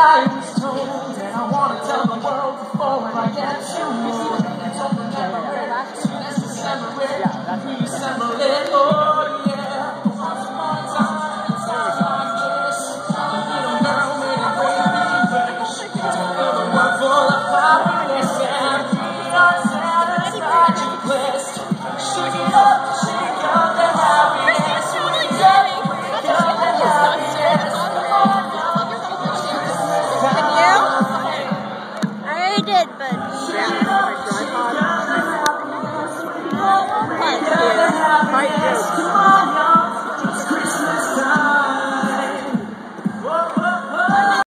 I was told, and I want to tell the world before I get you. It's even temporary, it's December, we December, it. Haven't you? I did, but.